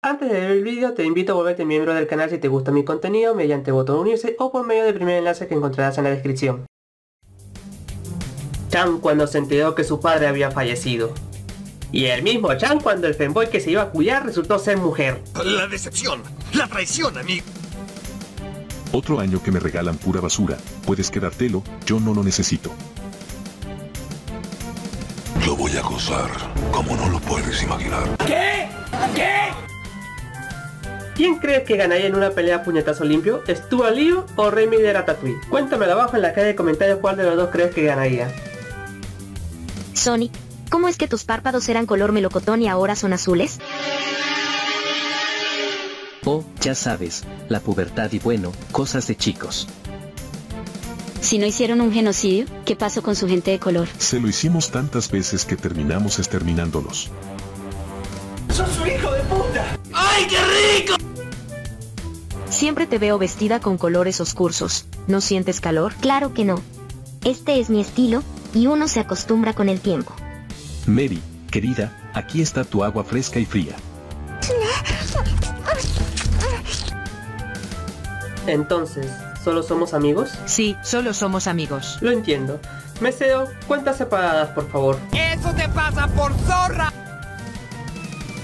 Antes de ver el vídeo te invito a volverte miembro del canal si te gusta mi contenido mediante botón unirse o por medio del primer enlace que encontrarás en la descripción. Chan cuando se enteró que su padre había fallecido. Y el mismo Chan cuando el fanboy que se iba a cuidar resultó ser mujer. La decepción, la traición, amigo. Otro año que me regalan pura basura. Puedes quedártelo, yo no lo necesito. Lo voy a gozar, como no lo puedes imaginar. ¿Qué? ¿Qué? ¿Quién crees que ganaría en una pelea a puñetazo limpio? ¿Stuart Liu o Remy de Ratatouille? Cuéntamelo abajo en la caja de comentarios cuál de los dos crees que ganaría. Sonic, ¿cómo es que tus párpados eran color melocotón y ahora son azules? Oh, ya sabes, la pubertad y bueno, cosas de chicos. Si no hicieron un genocidio, ¿qué pasó con su gente de color? Se lo hicimos tantas veces que terminamos exterminándolos. ¡Sos ¡Ay, qué rico! Siempre te veo vestida con colores oscuros. ¿No sientes calor? Claro que no. Este es mi estilo, y uno se acostumbra con el tiempo. Mary, querida, aquí está tu agua fresca y fría. Entonces, ¿solo somos amigos? Sí, solo somos amigos. Lo entiendo. Meseo, cuentas separadas, por favor. ¡Eso te pasa por zorra!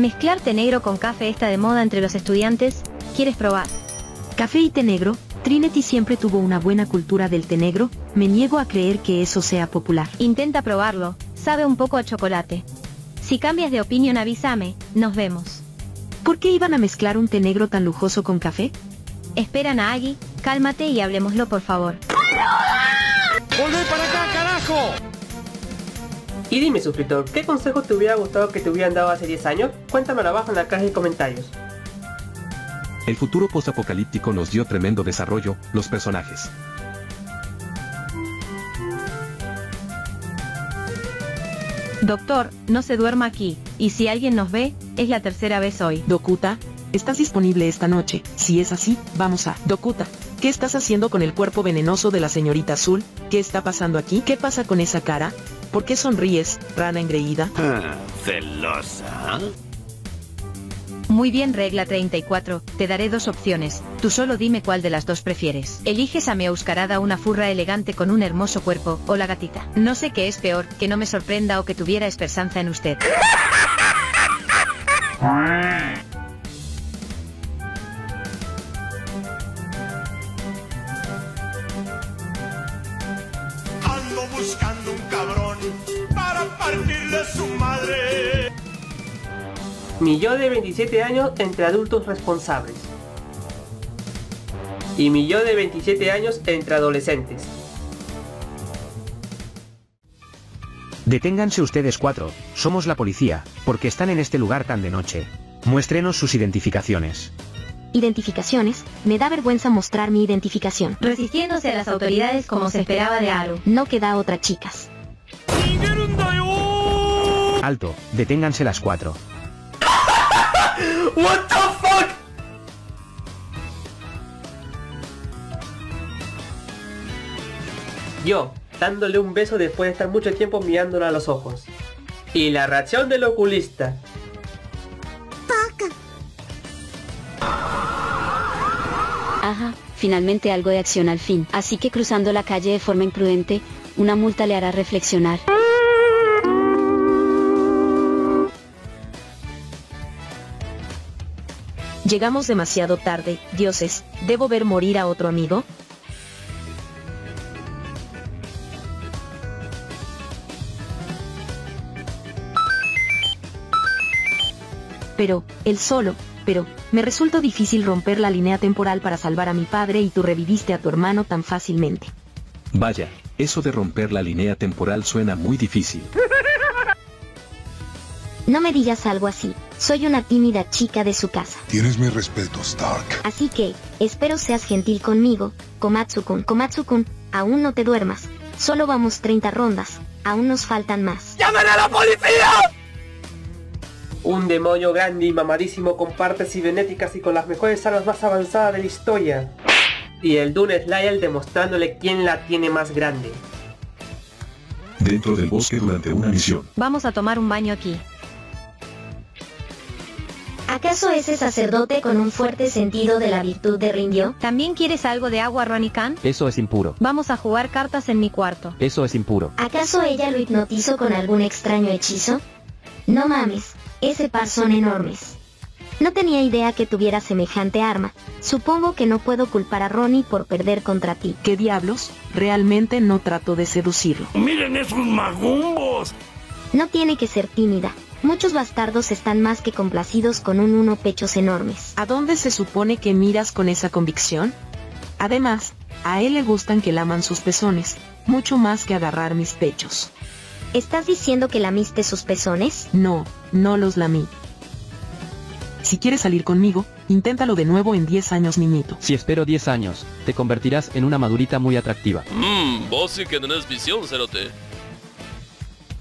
Mezclar té negro con café está de moda entre los estudiantes. ¿Quieres probar? Café y té negro. Trinity siempre tuvo una buena cultura del té negro. Me niego a creer que eso sea popular. Intenta probarlo. Sabe un poco a chocolate. Si cambias de opinión avísame. Nos vemos. ¿Por qué iban a mezclar un té negro tan lujoso con café? Esperan a Aggie. Cálmate y hablemoslo por favor. ¡Volvé para acá, carajo! Y dime, suscriptor, ¿qué consejo te hubiera gustado que te hubieran dado hace 10 años? Cuéntamelo abajo en la caja de comentarios. El futuro postapocalíptico nos dio tremendo desarrollo, los personajes. Doctor, no se duerma aquí, y si alguien nos ve, es la tercera vez hoy. Dokuta, ¿estás disponible esta noche? Si es así, vamos a... Dokuta, ¿qué estás haciendo con el cuerpo venenoso de la señorita Azul? ¿Qué está pasando aquí? ¿Qué pasa con esa cara? ¿Por qué sonríes, rana engreída? Ah, ¿Celosa? Muy bien, regla 34, te daré dos opciones, tú solo dime cuál de las dos prefieres. Eliges a mi auscarada una furra elegante con un hermoso cuerpo, o la gatita. No sé qué es peor, que no me sorprenda o que tuviera esperanza en usted. Mi yo de 27 años entre adultos responsables. Y mi yo de 27 años entre adolescentes. Deténganse ustedes cuatro, somos la policía, porque están en este lugar tan de noche. Muéstrenos sus identificaciones. Identificaciones, me da vergüenza mostrar mi identificación. Resistiéndose a las autoridades como se esperaba de Aru. No queda otra, chicas. Alto, deténganse las cuatro. What the fuck? Yo, dándole un beso después de estar mucho tiempo mirándola a los ojos. Y la reacción del oculista. Ajá, finalmente algo de acción al fin. Así que cruzando la calle de forma imprudente, una multa le hará reflexionar. Llegamos demasiado tarde, dioses, ¿debo ver morir a otro amigo? Pero, él solo, pero, me resultó difícil romper la línea temporal para salvar a mi padre y tú reviviste a tu hermano tan fácilmente. Vaya, eso de romper la línea temporal suena muy difícil. No me digas algo así, soy una tímida chica de su casa. Tienes mi respeto, Stark. Así que, espero seas gentil conmigo, Komatsu-kun. Komatsu-kun, aún no te duermas. Solo vamos 30 rondas, aún nos faltan más. ¡Llamen a la policía! Un demonio grande y mamadísimo con partes cibernéticas y con las mejores armas más avanzadas de la historia. Y el Dune Slayer demostrándole quién la tiene más grande. Dentro del bosque durante una misión. Vamos a tomar un baño aquí. ¿Acaso ese sacerdote con un fuerte sentido de la virtud de rindió? ¿También quieres algo de agua, Ronican? Eso es impuro. Vamos a jugar cartas en mi cuarto. Eso es impuro. ¿Acaso ella lo hipnotizó con algún extraño hechizo? No mames, ese par son enormes. No tenía idea que tuviera semejante arma. Supongo que no puedo culpar a Ronnie por perder contra ti. ¿Qué diablos? Realmente no trato de seducirlo. ¡Miren esos magumbos! No tiene que ser tímida. Muchos bastardos están más que complacidos con un uno pechos enormes. ¿A dónde se supone que miras con esa convicción? Además, a él le gustan que laman sus pezones, mucho más que agarrar mis pechos. ¿Estás diciendo que lamiste sus pezones? No, no los lamí. Si quieres salir conmigo, inténtalo de nuevo en 10 años, niñito. Si espero 10 años, te convertirás en una madurita muy atractiva. Mmm, vos sí que tenés visión, cerote.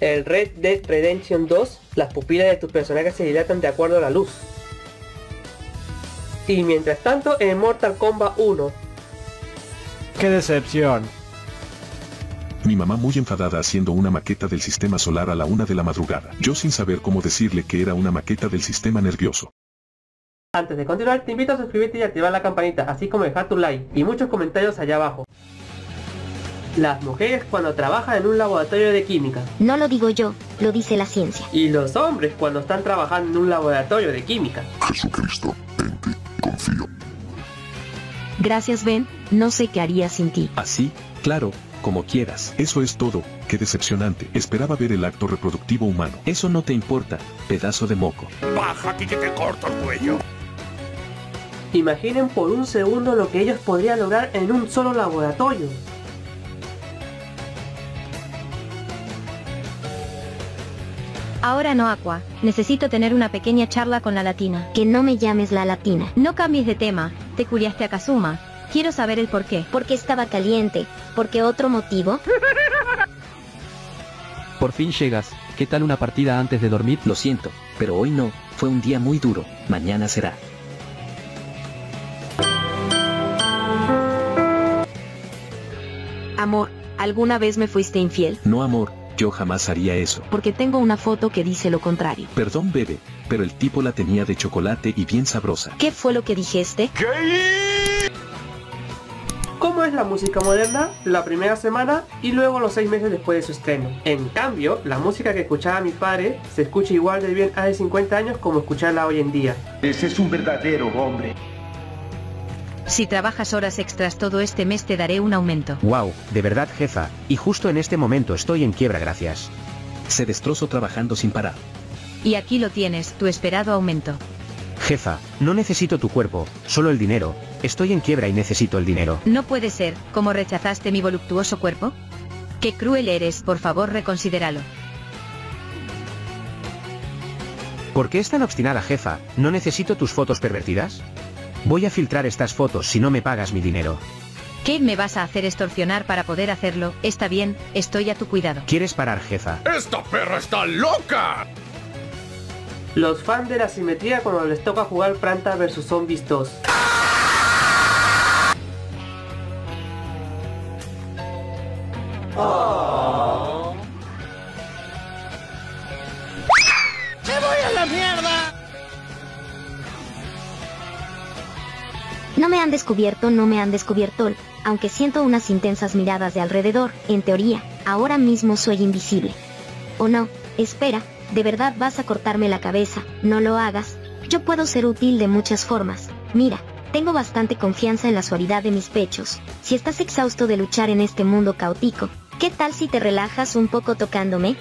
El Red Dead Redemption 2, las pupilas de tus personajes se dilatan de acuerdo a la luz. Y mientras tanto, en Mortal Kombat 1, ¡Qué decepción! Mi mamá muy enfadada haciendo una maqueta del sistema solar a la una de la madrugada. Yo sin saber cómo decirle que era una maqueta del sistema nervioso. Antes de continuar, te invito a suscribirte y activar la campanita, así como dejar tu like y muchos comentarios allá abajo. Las mujeres cuando trabajan en un laboratorio de química. No lo digo yo, lo dice la ciencia. Y los hombres cuando están trabajando en un laboratorio de química. Jesucristo, en ti confío. Gracias, Ben, no sé qué haría sin ti. Así, claro, como quieras. Eso es todo, qué decepcionante. Esperaba ver el acto reproductivo humano. Eso no te importa, pedazo de moco. Baja aquí que te corto el cuello. Imaginen por un segundo lo que ellos podrían lograr en un solo laboratorio. Ahora no, Aqua. Necesito tener una pequeña charla con la latina. Que no me llames la latina. No cambies de tema. Te culiaste a Kazuma. Quiero saber el por qué. Porque estaba caliente. ¿Porque otro motivo? Por fin llegas. ¿Qué tal una partida antes de dormir? Lo siento, pero hoy no. Fue un día muy duro. Mañana será. Amor, ¿alguna vez me fuiste infiel? No amor, yo jamás haría eso. Porque tengo una foto que dice lo contrario. Perdón bebé, pero el tipo la tenía de chocolate y bien sabrosa. ¿Qué fue lo que dijiste? ¿Cómo es la música moderna? La primera semana y luego los seis meses después de su estreno. En cambio, la música que escuchaba mi padre se escucha igual de bien hace 50 años como escucharla hoy en día. Ese es un verdadero hombre. Si trabajas horas extras todo este mes te daré un aumento. Wow, de verdad jefa, y justo en este momento estoy en quiebra gracias. Se destrozó trabajando sin parar. Y aquí lo tienes, tu esperado aumento. Jefa, no necesito tu cuerpo, solo el dinero. Estoy en quiebra y necesito el dinero. No puede ser, ¿cómo rechazaste mi voluptuoso cuerpo? Qué cruel eres, por favor reconsidéralo. ¿Por qué es tan obstinada jefa? ¿No necesito tus fotos pervertidas? Voy a filtrar estas fotos si no me pagas mi dinero. ¿Qué me vas a hacer extorsionar para poder hacerlo? Está bien, estoy a tu cuidado. ¿Quieres parar jefa? ¡Esta perra está loca! Los fans de la simetría cuando les toca jugar Planta vs Zombies 2. Descubierto, no me han descubierto, aunque siento unas intensas miradas de alrededor, en teoría, ahora mismo soy invisible. O no, espera, de verdad vas a cortarme la cabeza, no lo hagas, yo puedo ser útil de muchas formas, mira, tengo bastante confianza en la suavidad de mis pechos, si estás exhausto de luchar en este mundo caótico, ¿qué tal si te relajas un poco tocándome?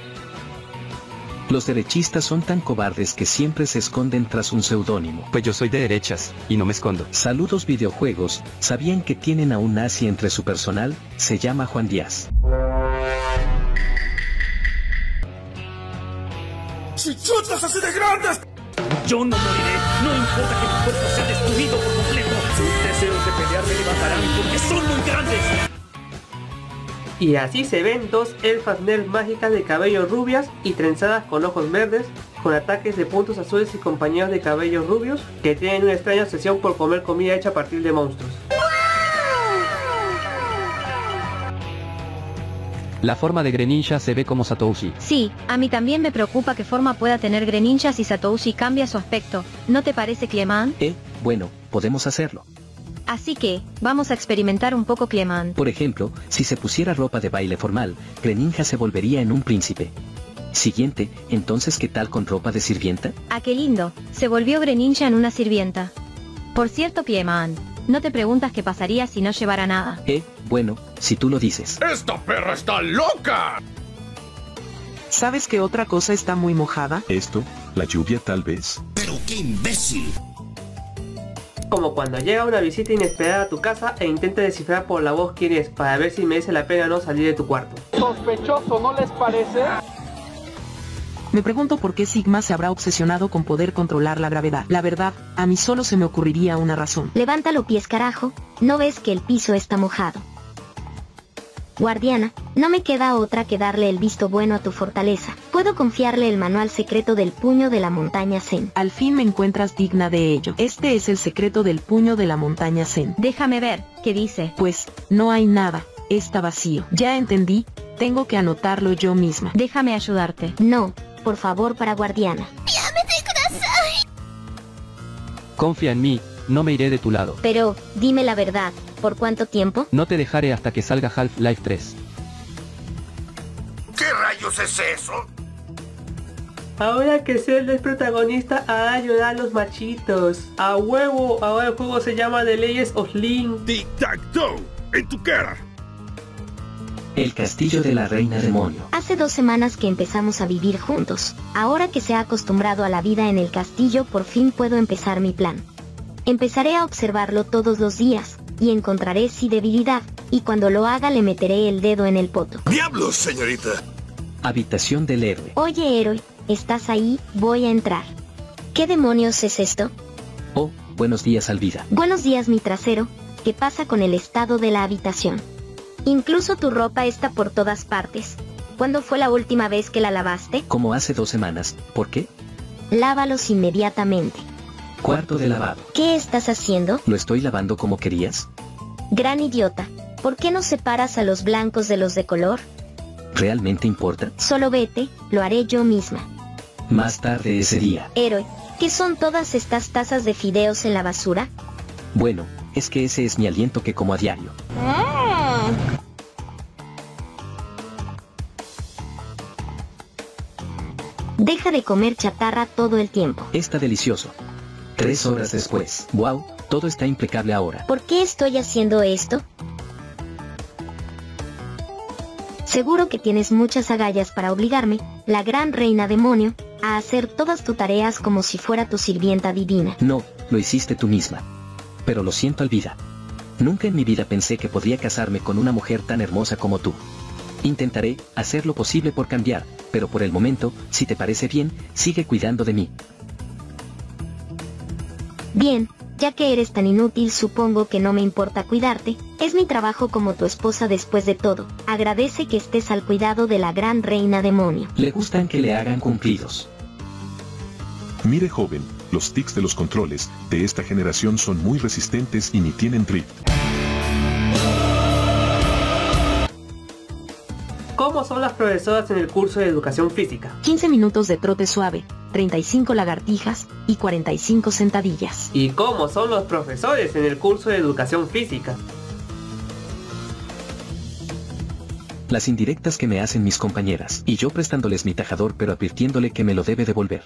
Los derechistas son tan cobardes que siempre se esconden tras un seudónimo. Pues yo soy de derechas, y no me escondo. Saludos videojuegos, ¿sabían que tienen a un nazi entre su personal? Se llama Juan Díaz. ¡Si chutas así de grandes! Yo no moriré, no importa que mi cuerpo sea destruido por completo. Sus deseos de pelear me levantarán porque son muy grandes. Y así se ven dos elfas nerds mágicas de cabello rubias y trenzadas con ojos verdes, con ataques de puntos azules y compañeros de cabellos rubios, que tienen una extraña obsesión por comer comida hecha a partir de monstruos. La forma de Greninja se ve como Satoushi. Sí, a mí también me preocupa qué forma pueda tener Greninja si Satoushi cambia su aspecto. ¿No te parece, Clement? Eh, bueno, podemos hacerlo. Así que, vamos a experimentar un poco, Clement. Por ejemplo, si se pusiera ropa de baile formal, Greninja se volvería en un príncipe. Siguiente, entonces ¿qué tal con ropa de sirvienta? Ah, qué lindo. Se volvió Greninja en una sirvienta. Por cierto, Clement, no te preguntas qué pasaría si no llevara nada. Eh, bueno, si tú lo dices. ¡Esta perra está loca! ¿Sabes que otra cosa está muy mojada? Esto, la lluvia tal vez. ¡Pero qué imbécil! Como cuando llega una visita inesperada a tu casa e intenta descifrar por la voz quién es para ver si merece la pena o no salir de tu cuarto. Sospechoso, ¿no les parece? Me pregunto por qué Sigma se habrá obsesionado con poder controlar la gravedad. La verdad, a mí solo se me ocurriría una razón. Levanta los pies carajo, ¿no ves que el piso está mojado? Guardiana, no me queda otra que darle el visto bueno a tu fortaleza. Puedo confiarle el manual secreto del puño de la montaña Zen. Al fin me encuentras digna de ello. Este es el secreto del puño de la montaña Zen. Déjame ver, ¿qué dice? Pues, no hay nada, está vacío. Ya entendí, tengo que anotarlo yo misma. Déjame ayudarte. No, por favor para guardiana. Confía en mí, no me iré de tu lado. Pero, dime la verdad, ¿por cuánto tiempo? No te dejaré hasta que salga Half-Life 3. ¿Qué rayos es eso? Ahora que Zelda es protagonista, hará llorar a los machitos. A huevo, ahora el juego se llama The Legends of Link. Tic-tac-toe, en tu cara. El castillo de la reina demonio. Hace dos semanas que empezamos a vivir juntos. Ahora que se ha acostumbrado a la vida en el castillo, por fin puedo empezar mi plan. Empezaré a observarlo todos los días, y encontraré si debilidad, y cuando lo haga le meteré el dedo en el poto. ¡Diablos, señorita! Habitación del héroe. Oye, héroe, ¿estás ahí? Voy a entrar. ¿Qué demonios es esto? Oh, buenos días, Alvida. Buenos días, mi trasero. ¿Qué pasa con el estado de la habitación? Incluso tu ropa está por todas partes. ¿Cuándo fue la última vez que la lavaste? Como hace dos semanas. ¿Por qué? Lávalos inmediatamente. Cuarto de lavado. ¿Qué estás haciendo? ¿Lo estoy lavando como querías? Gran idiota. ¿Por qué no separas a los blancos de los de color? ¿Realmente importa? Solo vete, lo haré yo misma. Más tarde ese día. Héroe, ¿qué son todas estas tazas de fideos en la basura? Bueno, es que ese es mi aliento que como a diario. Deja de comer chatarra todo el tiempo. Está delicioso. Tres horas después. Wow, todo está impecable ahora. ¿Por qué estoy haciendo esto? Seguro que tienes muchas agallas para obligarme, la gran reina demonio, a hacer todas tus tareas como si fuera tu sirvienta divina. No, lo hiciste tú misma. Pero lo siento, Alvida. Nunca en mi vida pensé que podría casarme con una mujer tan hermosa como tú. Intentaré hacer lo posible por cambiar, pero por el momento, si te parece bien, sigue cuidando de mí. Bien, ya que eres tan inútil supongo que no me importa cuidarte, es mi trabajo como tu esposa después de todo. Agradece que estés al cuidado de la gran reina demonio. Le gustan que le hagan cumplidos. Mire joven, los tics de los controles de esta generación son muy resistentes y ni tienen drift. Son las profesoras en el curso de educación física? 15 minutos de trote suave, 35 lagartijas y 45 sentadillas. ¿Y cómo son los profesores en el curso de educación física? Las indirectas que me hacen mis compañeras, y yo prestándoles mi tajador pero advirtiéndole que me lo debe devolver.